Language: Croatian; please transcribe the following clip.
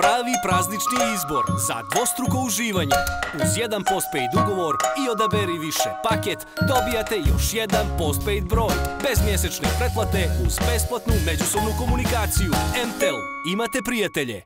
Pravi praznični izbor za dvostruko uživanje. Uz jedan postpaid ugovor i odaberi više paket, dobijate još jedan postpaid broj. Bez mjesečne pretplate uz besplatnu međusobnu komunikaciju. MTEL. Imate prijatelje.